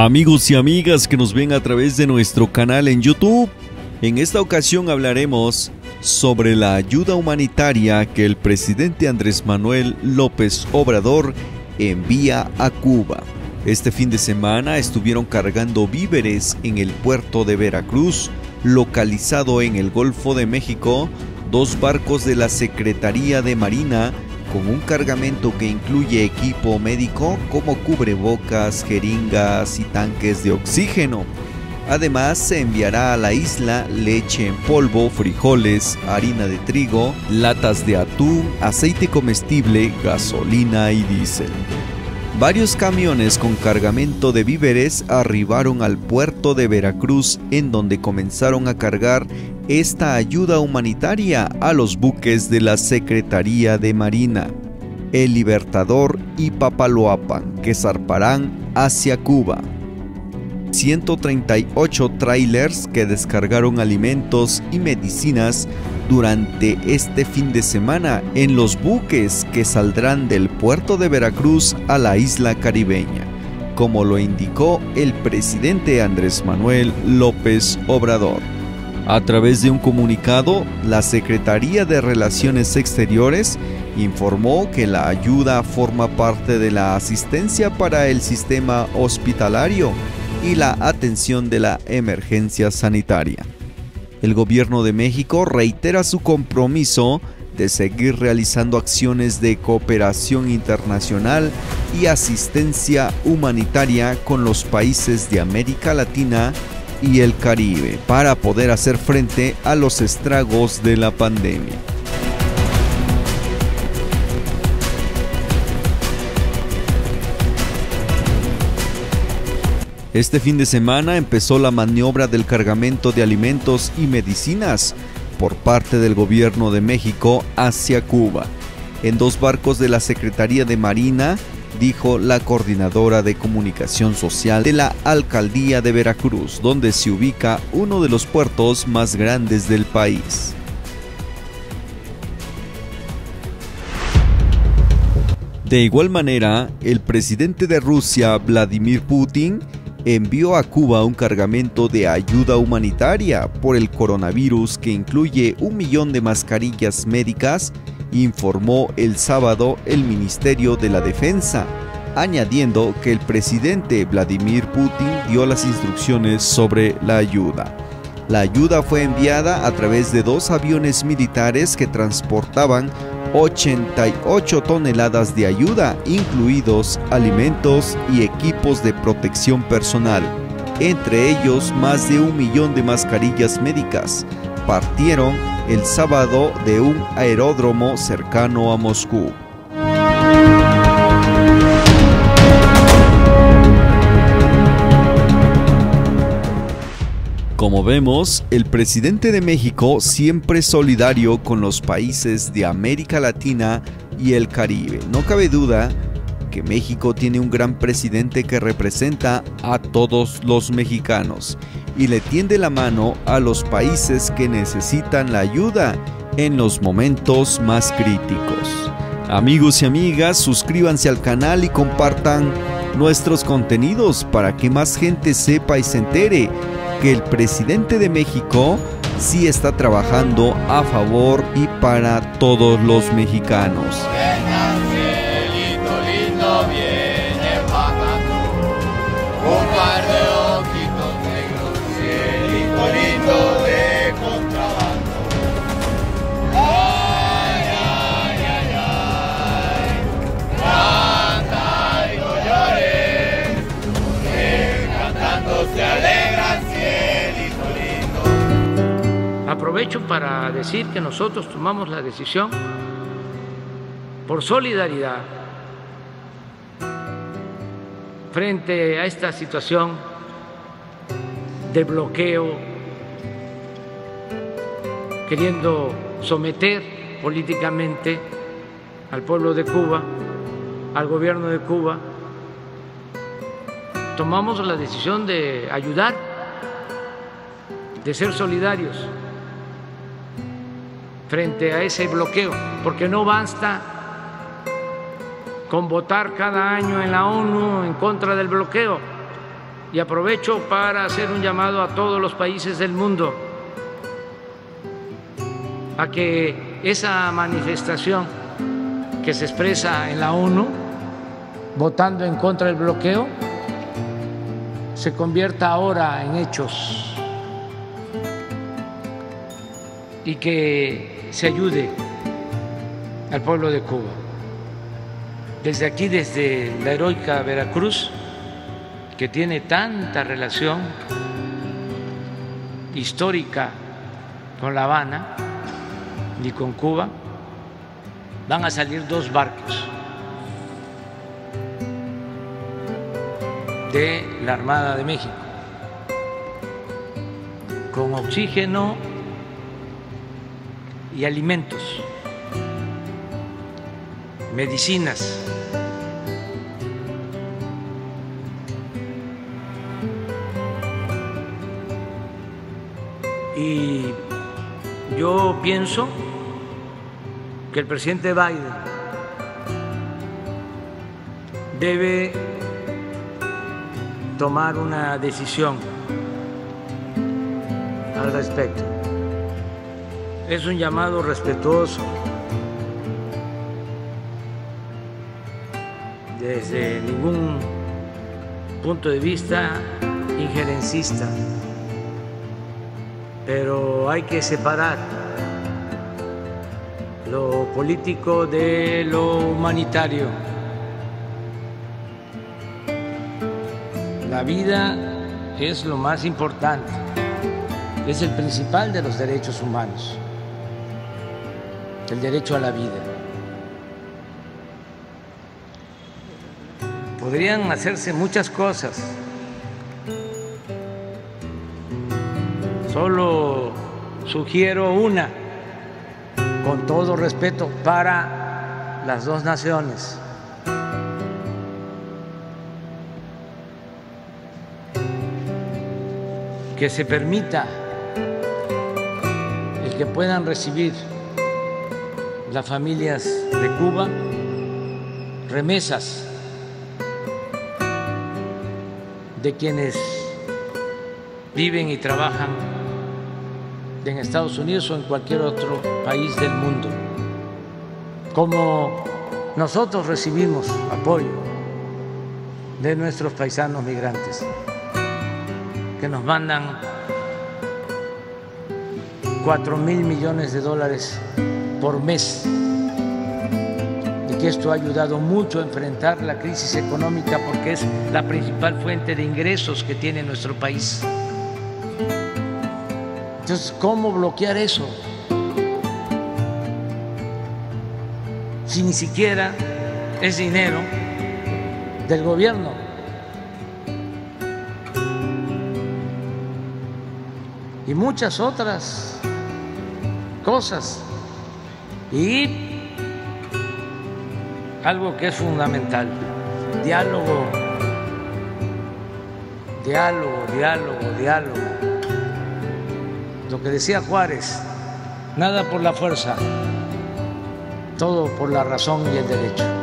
Amigos y amigas que nos ven a través de nuestro canal en YouTube, en esta ocasión hablaremos sobre la ayuda humanitaria que el presidente Andrés Manuel López Obrador envía a Cuba. Este fin de semana estuvieron cargando víveres en el puerto de Veracruz, localizado en el Golfo de México, dos barcos de la Secretaría de Marina con un cargamento que incluye equipo médico como cubrebocas, jeringas y tanques de oxígeno. Además, se enviará a la isla leche en polvo, frijoles, harina de trigo, latas de atún, aceite comestible, gasolina y diésel. Varios camiones con cargamento de víveres arribaron al puerto de Veracruz en donde comenzaron a cargar esta ayuda humanitaria a los buques de la Secretaría de Marina, El Libertador y Papaloapan, que zarparán hacia Cuba. 138 trailers que descargaron alimentos y medicinas durante este fin de semana en los buques que saldrán del puerto de Veracruz a la isla caribeña, como lo indicó el presidente Andrés Manuel López Obrador. A través de un comunicado, la Secretaría de Relaciones Exteriores informó que la ayuda forma parte de la asistencia para el sistema hospitalario y la atención de la emergencia sanitaria. El gobierno de México reitera su compromiso de seguir realizando acciones de cooperación internacional y asistencia humanitaria con los países de América Latina y el Caribe para poder hacer frente a los estragos de la pandemia. Este fin de semana empezó la maniobra del cargamento de alimentos y medicinas por parte del gobierno de México hacia Cuba. En dos barcos de la Secretaría de Marina, dijo la coordinadora de comunicación social de la Alcaldía de Veracruz, donde se ubica uno de los puertos más grandes del país. De igual manera, el presidente de Rusia, Vladimir Putin, envió a Cuba un cargamento de ayuda humanitaria por el coronavirus que incluye un millón de mascarillas médicas, informó el sábado el Ministerio de la Defensa, añadiendo que el presidente Vladimir Putin dio las instrucciones sobre la ayuda. La ayuda fue enviada a través de dos aviones militares que transportaban 88 toneladas de ayuda, incluidos alimentos y equipos de protección personal, entre ellos más de un millón de mascarillas médicas. Partieron el sábado de un aeródromo cercano a Moscú. Como vemos, el presidente de México siempre solidario con los países de América Latina y el Caribe. No cabe duda que México tiene un gran presidente que representa a todos los mexicanos y le tiende la mano a los países que necesitan la ayuda en los momentos más críticos. Amigos y amigas, suscríbanse al canal y compartan nuestros contenidos para que más gente sepa y se entere que el presidente de México sí está trabajando a favor y para todos los mexicanos. Aprovecho para decir que nosotros tomamos la decisión por solidaridad frente a esta situación de bloqueo, queriendo someter políticamente al pueblo de Cuba, al gobierno de Cuba, tomamos la decisión de ayudar, de ser solidarios frente a ese bloqueo, porque no basta con votar cada año en la ONU en contra del bloqueo. y aprovecho para hacer un llamado a todos los países del mundo a que esa manifestación que se expresa en la ONU, votando en contra del bloqueo, se convierta ahora en hechos y que se ayude al pueblo de Cuba. Desde aquí, desde la heroica Veracruz, que tiene tanta relación histórica con La Habana y con Cuba, van a salir dos barcos de la Armada de México con oxígeno y alimentos, medicinas. Y yo pienso que el presidente Biden debe tomar una decisión al respecto. Es un llamado respetuoso. Desde ningún punto de vista injerencista, pero hay que separar lo político de lo humanitario. La vida es lo más importante, es el principal de los derechos humanos, el derecho a la vida. Podrían hacerse muchas cosas, solo sugiero una, con todo respeto, para las dos naciones. que se permita el que puedan recibir las familias de Cuba remesas de quienes viven y trabajan en Estados Unidos o en cualquier otro país del mundo. Como nosotros recibimos apoyo de nuestros paisanos migrantes que nos mandan cuatro mil millones de dólares por mes y que esto ha ayudado mucho a enfrentar la crisis económica porque es la principal fuente de ingresos que tiene nuestro país. Entonces, ¿cómo bloquear eso? Si ni siquiera es dinero del gobierno. y muchas otras cosas. Y algo que es fundamental, diálogo, diálogo, diálogo, diálogo. Lo que decía Juárez, nada por la fuerza, todo por la razón y el derecho.